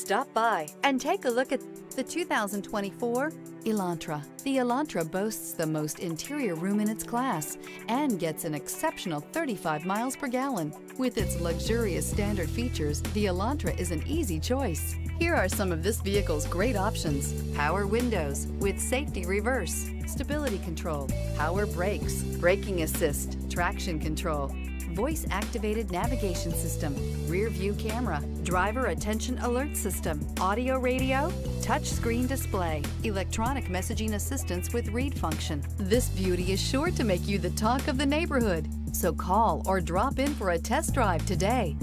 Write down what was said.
Stop by and take a look at the 2024 Elantra. The Elantra boasts the most interior room in its class and gets an exceptional 35 miles per gallon. With its luxurious standard features, the Elantra is an easy choice. Here are some of this vehicle's great options. Power windows with safety reverse, stability control, power brakes, braking assist, traction control, voice activated navigation system, rear view camera, driver attention alert system, audio radio, touchscreen display, electronic messaging assistance with read function. This beauty is sure to make you the talk of the neighborhood. So call or drop in for a test drive today.